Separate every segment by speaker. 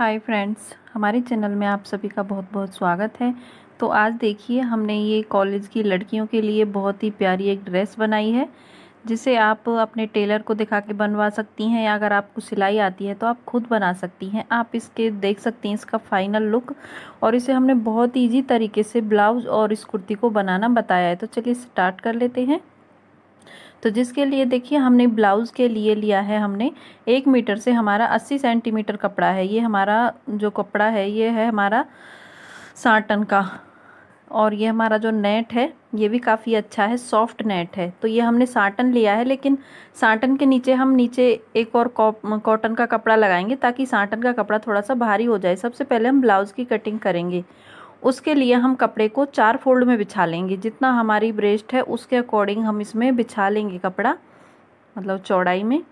Speaker 1: Hi friends हमारे channel में आप सभी का बहुत बहुत स्वागत है। तो आज देखिए, हमने ये कॉलेज की लड़कियों के लिए बहुत ही प्यारी एक ड्रेस बनाई है, जिसे आप अपने टेलर को दिखा के बनवा सकती हैं या अगर आपको सिलाई आती है तो आप खुद बना सकती हैं। आप इसके देख सकती हैं इसका फाइनल लुक और इसे हमने बहुत ईजी तरीके से ब्लाउज़ और इस कुर्ती को बनाना बताया है। तो चलिए स्टार्ट कर लेते हैं। तो जिसके लिए देखिए हमने ब्लाउज़ के लिए लिया है हमने एक मीटर से हमारा अस्सी सेंटीमीटर कपड़ा है। ये हमारा जो कपड़ा है, ये है हमारा साटन का और ये हमारा जो नेट है, ये भी काफ़ी अच्छा है, सॉफ्ट नेट है। तो ये हमने साटन लिया है, लेकिन साटन के नीचे हम नीचे एक और कॉटन का कपड़ा लगाएँगे ताकि साटन का कपड़ा थोड़ा सा भारी हो जाए। सबसे पहले हम ब्लाउज़ की कटिंग करेंगे। उसके लिए हम कपड़े को चार फोल्ड में बिछा लेंगे। जितना हमारी ब्रेस्ट है, उसके अकॉर्डिंग हम इसमें बिछा लेंगे कपड़ा मतलब चौड़ाई में।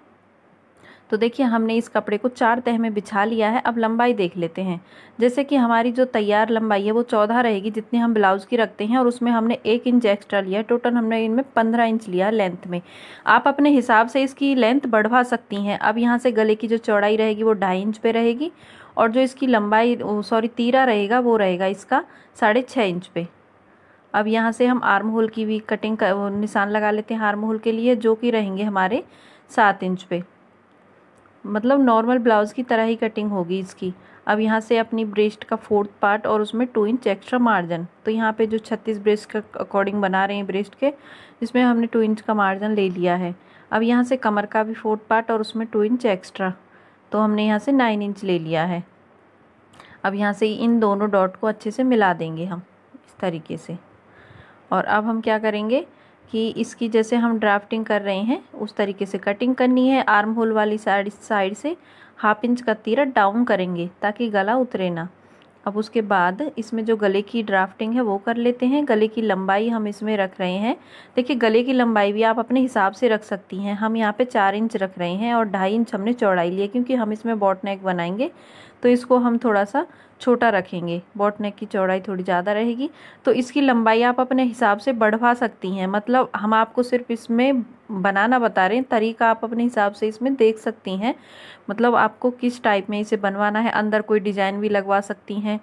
Speaker 1: तो देखिए, हमने इस कपड़े को चार तह में बिछा लिया है। अब लंबाई देख लेते हैं। जैसे कि हमारी जो तैयार लंबाई है, वो चौदह रहेगी जितनी हम ब्लाउज़ की रखते हैं, और उसमें हमने एक इंच एक्स्ट्रा लिया टोटल हमने इनमें पंद्रह इंच लिया लेंथ में। आप अपने हिसाब से इसकी लेंथ बढ़वा सकती हैं। अब यहाँ से गले की जो चौड़ाई रहेगी, वो ढाई इंच पे रहेगी। और जो इसकी लंबाई सॉरी तीरा रहेगा, वो रहेगा इसका साढ़े छः इंच पे। अब यहाँ से हम आर्म होल की भी कटिंग का निशान लगा लेते हैं आर्म होल के लिए, जो कि रहेंगे हमारे सात इंच पे। मतलब नॉर्मल ब्लाउज़ की तरह ही कटिंग होगी इसकी। अब यहाँ से अपनी ब्रेस्ट का फोर्थ पार्ट और उसमें टू इंच एक्स्ट्रा मार्जिन तो यहाँ पे जो छत्तीस ब्रेस्ट का अकॉर्डिंग बना रहे हैं ब्रेस्ट के, इसमें हमने टू इंच का मार्जिन ले लिया है। अब यहाँ से कमर का भी फोर्थ पार्ट और उसमें टू इंच एक्स्ट्रा तो हमने यहाँ से नाइन इंच ले लिया है। अब यहाँ से इन दोनों डॉट को अच्छे से मिला देंगे हम, इस तरीके से। और अब हम क्या करेंगे कि इसकी जैसे हम ड्राफ्टिंग कर रहे हैं, उस तरीके से कटिंग करनी है। आर्म होल वाली साइड साइड से हाफ़ इंच का तीरा डाउन करेंगे, ताकि गला उतरे ना। अब उसके बाद इसमें जो गले की ड्राफ्टिंग है वो कर लेते हैं। गले की लंबाई हम इसमें रख रहे हैं। देखिए, गले की लंबाई भी आप अपने हिसाब से रख सकती हैं। हम यहाँ पे चार इंच रख रहे हैं और ढाई इंच हमने चौड़ाई लिया क्योंकि हम इसमें बॉट नेक बनाएँगे। तो इसको हम थोड़ा सा छोटा रखेंगे। बॉट नेक की चौड़ाई थोड़ी ज़्यादा रहेगी। तो इसकी लंबाई आप अपने हिसाब से बढ़वा सकती हैं। मतलब हम आपको सिर्फ़ इसमें बनाना बता रहे हैं, तरीका आप अपने हिसाब से इसमें देख सकती हैं। मतलब आपको किस टाइप में इसे बनवाना है, अंदर कोई डिज़ाइन भी लगवा सकती हैं।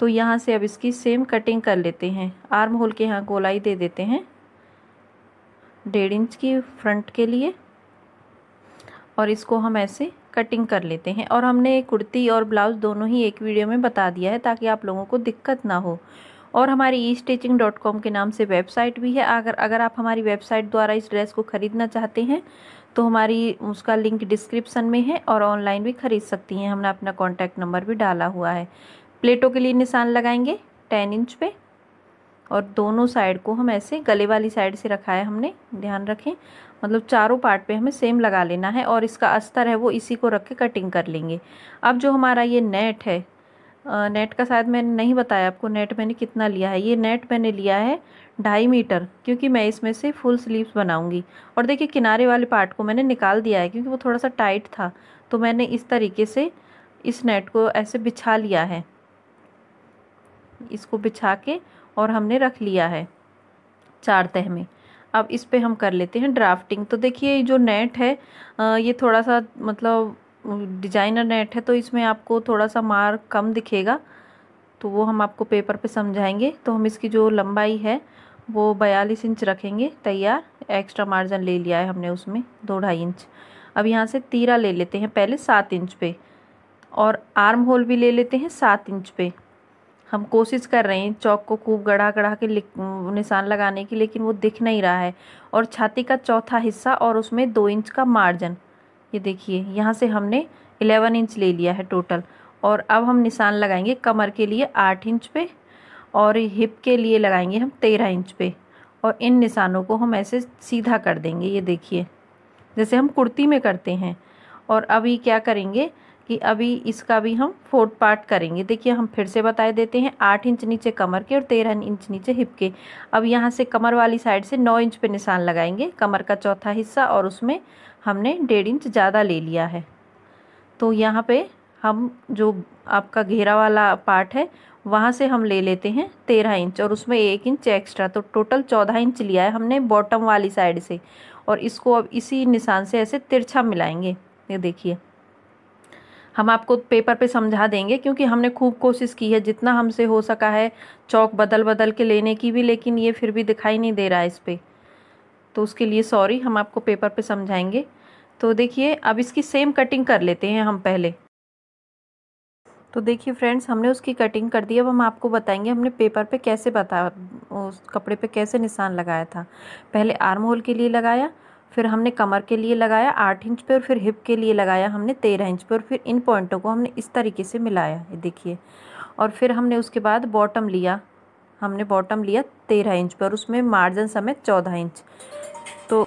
Speaker 1: तो यहाँ से अब इसकी सेम कटिंग कर लेते हैं। आर्म होल के यहाँ गोलाई दे देते हैं। डेढ़ इंच की फ्रंट के लिए। और इसको हम ऐसे कटिंग कर लेते हैं। और हमने कुर्ती और ब्लाउज़ दोनों ही एक वीडियो में बता दिया है ताकि आप लोगों को दिक्कत ना हो। और हमारी ई स्टिचिंग डॉट कॉम के नाम से वेबसाइट भी है। अगर अगर आप हमारी वेबसाइट द्वारा इस ड्रेस को ख़रीदना चाहते हैं तो हमारी उसका लिंक डिस्क्रिप्सन में है और ऑनलाइन भी ख़रीद सकती हैं। हमने अपना कॉन्टैक्ट नंबर भी डाला हुआ है। प्लेटों के लिए निशान लगाएँगे टेन इंच पे। और दोनों साइड को हम ऐसे गले वाली साइड से रखा है हमने, ध्यान रखें। मतलब चारों पार्ट पे हमें सेम लगा लेना है और इसका अस्तर है वो इसी को रख के कटिंग कर लेंगे। अब जो हमारा ये नेट है नेट का शायद मैंने नहीं बताया आपको, नेट मैंने कितना लिया है? ये नेट मैंने लिया है ढाई मीटर, क्योंकि मैं इसमें से फुल स्लीव्स बनाऊँगी। और देखिए, किनारे वाले पार्ट को मैंने निकाल दिया है क्योंकि वो थोड़ा सा टाइट था तो मैंने इस तरीके से इस नेट को ऐसे बिछा लिया है। इसको बिछा के और हमने रख लिया है चार तह में। अब इस पे हम कर लेते हैं ड्राफ्टिंग तो देखिए जो नेट है ये थोड़ा सा मतलब डिज़ाइनर नेट है तो इसमें आपको थोड़ा सा मार्क कम दिखेगा। तो वो हम आपको पेपर पे समझाएँगे। तो हम इसकी जो लंबाई है, वो बयालीस इंच रखेंगे, तैयार। एक्स्ट्रा मार्जिन ले लिया है हमने उसमें, दो ढाई इंच। अब यहाँ से तीरा ले लेते हैं पहले सात इंच पे, और आर्म होल भी ले लेते हैं सात इंच पे। हम कोशिश कर रहे हैं चौक को खूब गढ़ा गढ़ा के निशान लगाने की, लेकिन वो दिख नहीं रहा है। और छाती का चौथा हिस्सा और उसमें दो इंच का मार्जिन। ये देखिए, यहाँ से हमने इलेवन इंच ले लिया है टोटल। और अब हम निशान लगाएँगे कमर के लिए आठ इंच पे और हिप के लिए लगाएँगे हम तेरह इंच पे। और इन निशानों को हम ऐसे सीधा कर देंगे, ये देखिए। जैसे हम कुर्ती में करते हैं। और अभी क्या करेंगे? कि अभी इसका भी हम फोर्थ पार्ट करेंगे। देखिए, हम फिर से बताए देते हैं, आठ इंच नीचे कमर के और तेरह इंच नीचे हिप के। अब यहाँ से कमर वाली साइड से नौ इंच पे निशान लगाएँगे, कमर का चौथा हिस्सा और उसमें हमने डेढ़ इंच ज़्यादा ले लिया है। तो यहाँ पे हम जो आपका घेरा वाला पार्ट है, वहाँ से हम ले लेते हैं तेरह इंच और उसमें एक इंच एक्स्ट्रा। तो टोटल चौदह इंच लिया है हमने बॉटम वाली साइड से और इसको अब इसी निशान से ऐसे तिरछा मिलाएँगे। ये देखिए। हम आपको पेपर पे समझा देंगे, क्योंकि हमने खूब कोशिश की है, जितना हमसे हो सका है चौक बदल बदल के लेने की भी, लेकिन ये फिर भी दिखाई नहीं दे रहा है इस पर तो उसके लिए सॉरी, हम आपको पेपर पे समझाएँगे। तो देखिए, अब इसकी सेम कटिंग कर लेते हैं हम पहले। तो देखिए फ्रेंड्स, हमने उसकी कटिंग कर दी। अब हम आपको बताएँगे हमने पेपर पे कैसे बता, उस कपड़े पे कैसे निशान लगाया था। पहले आर्म होल के लिए लगाया फिर हमने कमर के लिए लगाया आठ इंच पे और फिर हिप के लिए लगाया हमने तेरह इंच पे और फिर इन पॉइंटों को हमने इस तरीके से मिलाया, ये देखिए। और फिर हमने उसके बाद बॉटम लिया, हमने बॉटम लिया तेरह इंच पर उसमें मार्जिन समेत चौदह इंच। तो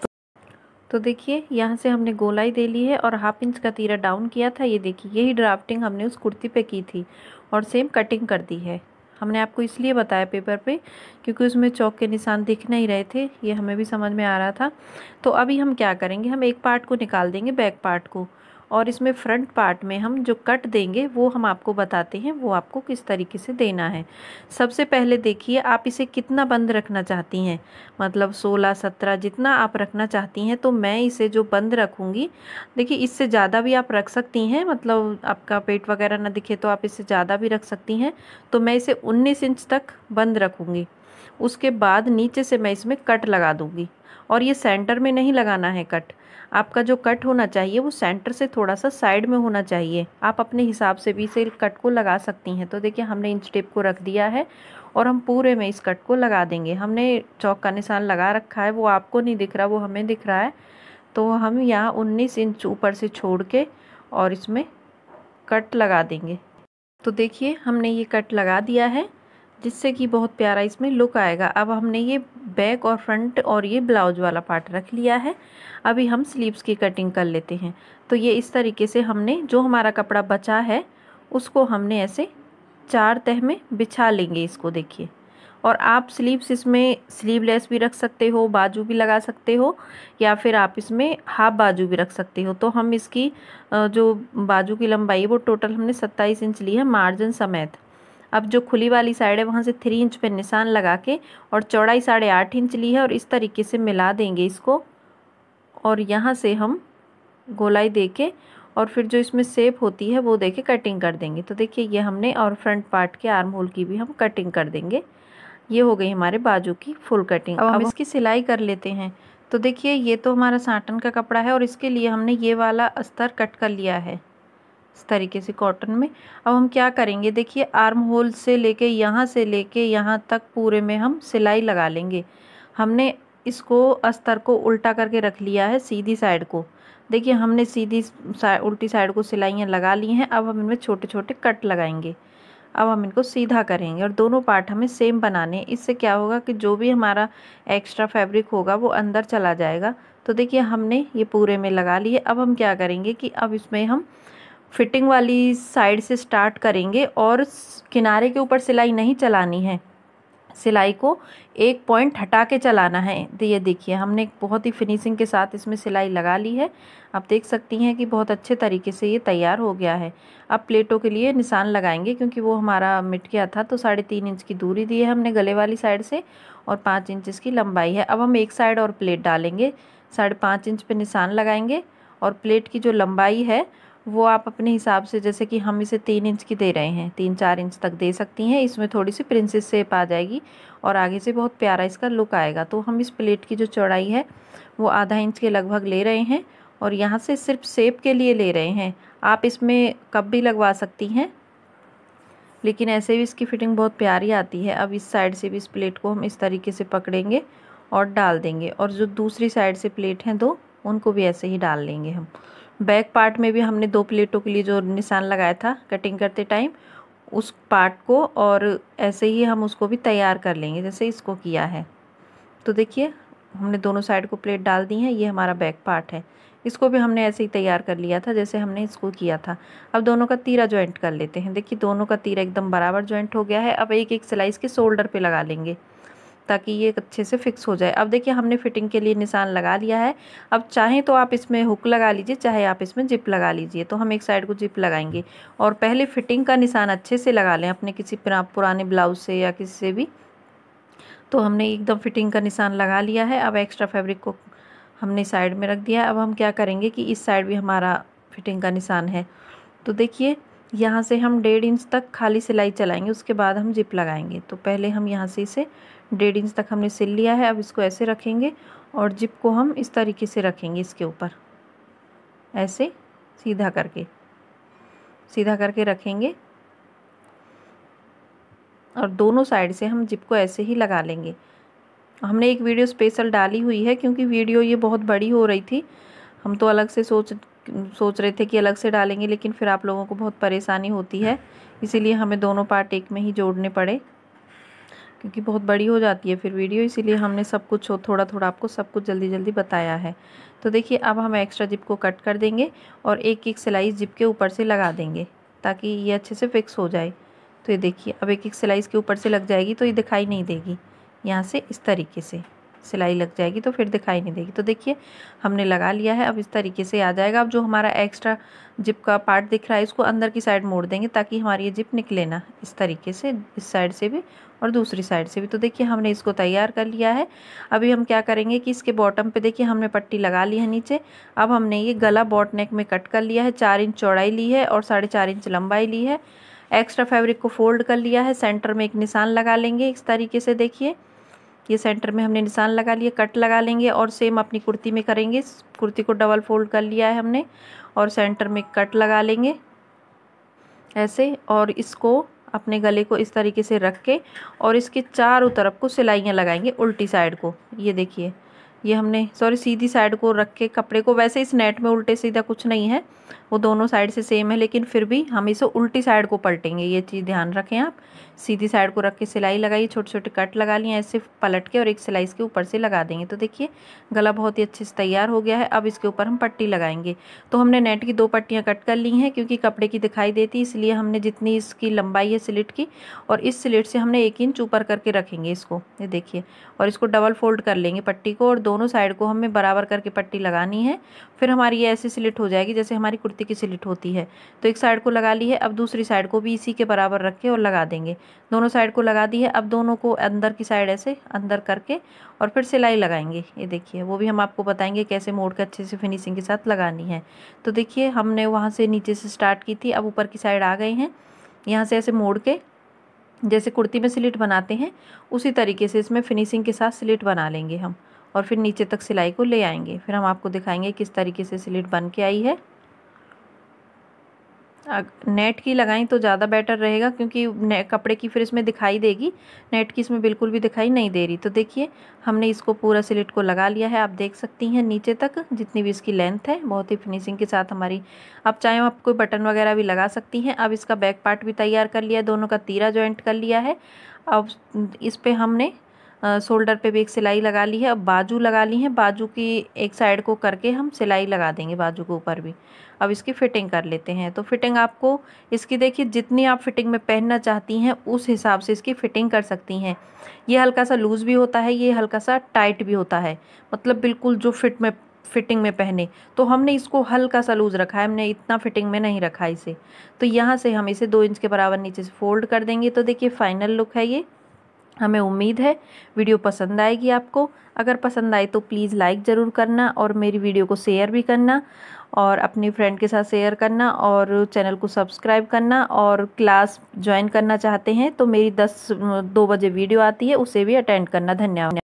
Speaker 1: तो देखिए, यहाँ से हमने गोलाई दे ली है और हाफ़ इंच का तीरा डाउन किया था, ये देखिए, यही ड्राफ्टिंग हमने उस कुर्ती पे की थी और सेम कटिंग कर दी है। हमने आपको इसलिए बताया पेपर पे, क्योंकि उसमें चौक के निशान दिख नहीं रहे थे, ये हमें भी समझ में आ रहा था। तो अभी हम क्या करेंगे, हम एक पार्ट को निकाल देंगे, बैक पार्ट को। और इसमें फ्रंट पार्ट में हम जो कट देंगे, वो हम आपको बताते हैं, वो आपको किस तरीके से देना है। सबसे पहले देखिए, आप इसे कितना बंद रखना चाहती हैं? मतलब सोलह, सत्रह, जितना आप रखना चाहती हैं तो मैं इसे जो बंद रखूँगी, देखिए इससे ज़्यादा भी आप रख सकती हैं मतलब आपका पेट वगैरह ना दिखे तो आप इससे ज़्यादा भी रख सकती हैं तो मैं इसे उन्नीस इंच तक बंद रखूँगी। उसके बाद नीचे से मैं इसमें कट लगा दूँगी। और ये सेंटर में नहीं लगाना है कट आपका जो कट होना चाहिए, वो सेंटर से थोड़ा सा साइड में होना चाहिए। आप अपने हिसाब से भी इसे कट को लगा सकती हैं। तो देखिए, हमने इंच टेप को रख दिया है और हम पूरे में इस कट को लगा देंगे। हमने चौक का निशान लगा रखा है, वो आपको नहीं दिख रहा, वो हमें दिख रहा है। तो हम यहाँ उन्नीस इंच ऊपर से छोड़ के और इसमें कट लगा देंगे। तो देखिए, हमने ये कट लगा दिया है। जिससे कि बहुत प्यारा इसमें लुक आएगा। अब हमने ये बैक और फ्रंट और ये ब्लाउज वाला पार्ट रख लिया है। अभी हम स्लीव्स की कटिंग कर लेते हैं। तो ये इस तरीके से हमने जो हमारा कपड़ा बचा है, उसको हमने ऐसे चार तह में बिछा लेंगे इसको देखिए। और आप स्लीव्स इसमें स्लीवलेस भी रख सकते हो, बाजू भी लगा सकते हो, या फिर आप इसमें हाफ़ बाजू भी रख सकते हो। तो हम इसकी जो बाजू की लंबाई वो टोटल हमने सत्ताईस इंच ली है, मार्जिन समेत। अब जो खुली वाली साइड है वहाँ से थ्री इंच पे निशान लगा के और चौड़ाई साढ़े आठ इंच ली है और इस तरीके से मिला देंगे इसको। और यहाँ से हम गोलाई दे के और फिर जो इसमें सेप होती है वो दे के कटिंग कर देंगे। तो देखिए ये हमने और फ्रंट पार्ट के आर्म होल की भी हम कटिंग कर देंगे। ये हो गई हमारे बाजू की फुल कटिंग अब हम इसकी सिलाई कर लेते हैं। तो देखिए ये तो हमारा साटन का कपड़ा है और इसके लिए हमने ये वाला अस्तर कट कर लिया है। इस तरीके से कॉटन में। अब हम क्या करेंगे? देखिए आर्म होल से लेके यहाँ से लेके यहाँ तक पूरे में हम सिलाई लगा लेंगे। हमने इसको अस्तर को उल्टा करके रख लिया है सीधी साइड को। देखिए हमने सीधी सा, उल्टी साइड को सिलाइयाँ लगा ली हैं। अब हम इनमें छोटे छोटे कट लगाएँगे। अब हम इनको सीधा करेंगे और दोनों पार्ट हमें सेम बनाने इससे क्या होगा कि जो भी हमारा एक्स्ट्रा फैब्रिक होगा वो अंदर चला जाएगा। तो देखिए हमने ये पूरे में लगा लिए। अब हम क्या करेंगे कि अब इसमें हम फिटिंग वाली साइड से स्टार्ट करेंगे और किनारे के ऊपर सिलाई नहीं चलानी है। सिलाई को एक पॉइंट हटा के चलाना है। तो ये देखिए, हमने बहुत ही फिनिशिंग के साथ इसमें सिलाई लगा ली है। आप देख सकती हैं कि बहुत अच्छे तरीके से ये तैयार हो गया है। अब प्लेटों के लिए निशान लगाएँगे क्योंकि वो हमारा मिट गया था तो साढ़े तीन इंच की दूरी दी है हमने गले वाली साइड से और पाँच इंच इसकी लंबाई है। अब हम एक साइड और प्लेट डालेंगे। साढ़े पाँच इंच पर निशान लगाएँगे और प्लेट की जो लंबाई है वो आप अपने हिसाब से, जैसे कि हम इसे तीन इंच की दे रहे हैं, तीन चार इंच तक दे सकती हैं, इसमें थोड़ी सी प्रिंसेस शेप आ जाएगी और आगे से बहुत प्यारा इसका लुक आएगा। तो हम इस प्लेट की जो चौड़ाई है, वो आधा इंच के लगभग ले रहे हैं और यहाँ से सिर्फ़ सेप के लिए ले रहे हैं। आप इसमें कब भी लगवा सकती हैं, लेकिन ऐसे भी इसकी फिटिंग बहुत प्यारी आती है। अब इस साइड से भी इस प्लेट को हम इस तरीके से पकड़ेंगे और डाल देंगे और जो दूसरी साइड से प्लेट हैं दो, उनको भी ऐसे ही डाल लेंगे हम। बैक पार्ट में भी हमने दो प्लेटों के लिए जो निशान लगाया था कटिंग करते टाइम उस पार्ट को और ऐसे ही हम उसको भी तैयार कर लेंगे, जैसे इसको किया है। तो देखिए, हमने दोनों साइड को प्लेट डाल दी है, ये हमारा बैक पार्ट है। इसको भी हमने ऐसे ही तैयार कर लिया था, जैसे हमने इसको किया था। अब दोनों का तीरा ज्वाइंट कर लेते हैं। देखिए, दोनों का तीरा एकदम बराबर ज्वाइंट हो गया है। अब एक एक सिलाई इसके शोल्डर पे लगा लेंगे। ताकि ये अच्छे से फिक्स हो जाए। अब देखिए, हमने फिटिंग के लिए निशान लगा लिया है। अब चाहें तो आप इसमें हुक लगा लीजिए, चाहे आप इसमें जिप लगा लीजिए। तो हम एक साइड को जिप लगाएँगे। और पहले फिटिंग का निशान अच्छे से लगा लें अपने किसी पुराने ब्लाउज से या किसी से भी। तो हमने एकदम फिटिंग का निशान लगा लिया है। अब एक्स्ट्रा फैब्रिक को हमने साइड में रख दिया अब हम क्या करेंगे कि इस साइड भी हमारा फिटिंग का निशान है। तो देखिए, यहाँ से हम डेढ़ इंच तक खाली सिलाई चलाएँगे। उसके बाद हम जिप लगाएँगे। तो पहले हम यहाँ से इसे डेढ़ इंच तक हमने सिल लिया है, अब इसको ऐसे रखेंगे और जिप को हम इस तरीके से रखेंगे इसके ऊपर। ऐसे सीधा करके सीधा करके रखेंगे और दोनों साइड से हम जिप को ऐसे ही लगा लेंगे। हमने एक वीडियो स्पेशल डाली हुई है क्योंकि वीडियो ये बहुत बड़ी हो रही थी। हम तो अलग से सोच सोच रहे थे कि अलग से डालेंगे, लेकिन फिर आप लोगों को बहुत परेशानी होती है। इसीलिए हमें दोनों पार्ट एक में ही जोड़ने पड़े। क्योंकि बहुत बड़ी हो जाती है फिर वीडियो, इसीलिए हमने सब कुछ थोड़ा थोड़ा आपको सब कुछ जल्दी जल्दी बताया है। तो देखिए, अब हम एक्स्ट्रा जिप को कट कर देंगे और एक एक सिलाई जिप के ऊपर से लगा देंगे ताकि ये अच्छे से फिक्स हो जाए। तो ये देखिए, अब एक एक सिलाई इसके ऊपर से लग जाएगी तो ये दिखाई नहीं देगी। यहाँ से इस तरीके से। सिलाई लग जाएगी तो फिर दिखाई नहीं देगी। तो देखिए, हमने लगा लिया है, अब इस तरीके से आ जाएगा अब जो हमारा एक्स्ट्रा जिप का पार्ट दिख रहा है, इसको अंदर की साइड मोड़ देंगे, ताकि हमारी ये जिप निकले ना, इस तरीके से, इस साइड से भी और दूसरी साइड से भी। तो देखिए, हमने इसको तैयार कर लिया है। अभी हम क्या करेंगे कि इसके बॉटम पे देखिए, हमने पट्टी लगा ली है नीचे। अब हमने ये गला बॉट नेक में कट कर लिया है। चार इंच चौड़ाई ली है और साढ़े चार इंच लंबाई ली है। एक्स्ट्रा फैब्रिक को फोल्ड कर लिया है। सेंटर में एक निशान लगा लेंगे। इस तरीके से देखिए ये सेंटर में हमने निशान लगा लिया कट लगा लेंगे और सेम अपनी कुर्ती में करेंगे। कुर्ती को डबल फोल्ड कर लिया है हमने और सेंटर में कट लगा लेंगे। ऐसे और इसको अपने गले को इस तरीके से रख के और इसके चारों तरफ़ को सिलाइयाँ लगाएँगे उल्टी साइड को। ये देखिए ये हमने सॉरी सीधी साइड को रख के कपड़े को, वैसे इस नेट में उल्टे सीधा कुछ नहीं है, वो दोनों साइड से सेम है, लेकिन फिर भी हम इसे उल्टी साइड को पलटेंगे, ये चीज़ ध्यान रखें आप। सीधी साइड को रख के सिलाई लगाइए छोटे छोटे कट लगा लिए, ऐसे पलट के और एक सिलाई इसके ऊपर से लगा देंगे। तो देखिए, गला बहुत ही अच्छे से तैयार हो गया है, अब इसके ऊपर हम पट्टी लगाएँगे। तो हमने नेट की दो पट्टियाँ कट कर ली हैं, क्योंकि कपड़े की दिखाई देती, इसलिए हमने जितनी इसकी लंबाई है स्लिट की, और इस स्लिट से हमने एक इंच ऊपर करके रखेंगे इसको, ये देखिए, और इसको डबल फोल्ड कर लेंगे पट्टी को, और दोनों साइड को हमें बराबर करके पट्टी लगानी है। फिर हमारी ये ऐसी स्लिट हो जाएगी जैसे हमारी कुर्ती की स्लिट होती है। तो एक साइड को लगा ली है, अब दूसरी साइड को भी इसी के बराबर रख के और लगा देंगे। दोनों साइड को लगा दी है, अब दोनों को अंदर की साइड ऐसे अंदर करके और फिर सिलाई लगाएँगे। ये देखिए, वो भी हम आपको बताएँगे कैसे मोड़ के अच्छे से फिनिशिंग के साथ लगानी है। तो देखिए, हमने वहाँ से नीचे से स्टार्ट की थी, अब ऊपर की साइड आ गए हैं। यहाँ से ऐसे मोड़ के जैसे कुर्ती में स्लिट बनाते हैं, उसी तरीके से इसमें फिनिशिंग के साथ स्लिट बना लेंगे हम। और फिर नीचे तक सिलाई को ले आएँगे। फिर हम आपको दिखाएँगे किस तरीके से स्लिट बन के आई है। नेट की लगाई तो ज़्यादा बेटर रहेगा क्योंकि कपड़े की फिर इसमें दिखाई देगी। नेट की इसमें बिल्कुल भी दिखाई नहीं दे रही। तो देखिए, हमने इसको पूरा स्लिट को लगा लिया है। आप देख सकती हैं नीचे तक जितनी भी इसकी लेंथ है, बहुत ही फिनिशिंग के साथ हमारी। अब चाहे आप कोई बटन वगैरह भी लगा सकती हैं। अब इसका बैक पार्ट भी तैयार कर लिया दोनों का तीरा ज्वाइंट कर लिया है। अब इस पर हमने शोल्डर पे भी एक सिलाई लगा ली है, अब बाजू लगा ली है, बाजू की एक साइड को करके हम सिलाई लगा देंगे बाजू के ऊपर भी। अब इसकी फ़िटिंग कर लेते हैं। तो फिटिंग आपको इसकी देखिए, जितनी आप फिटिंग में पहनना चाहती हैं, उस हिसाब से इसकी फ़िटिंग कर सकती हैं। ये हल्का सा लूज़ भी होता है, ये हल्का सा टाइट भी होता है। मतलब बिल्कुल जो फिट में, फिटिंग में पहने तो हमने इसको हल्का सा लूज़ रखा है, हमने इतना फिटिंग में नहीं रखा इसे। तो यहाँ से हम इसे दो इंच के बराबर नीचे से फोल्ड कर देंगे। तो देखिए, फाइनल लुक है ये। हमें उम्मीद है, वीडियो पसंद आएगी आपको। अगर पसंद आए तो प्लीज़ लाइक ज़रूर करना और मेरी वीडियो को शेयर भी करना और अपनी फ्रेंड के साथ शेयर करना और चैनल को सब्सक्राइब करना और क्लास ज्वाइन करना चाहते हैं तो मेरी दस, दो बजे वीडियो आती है, उसे भी अटेंड करना। धन्यवाद।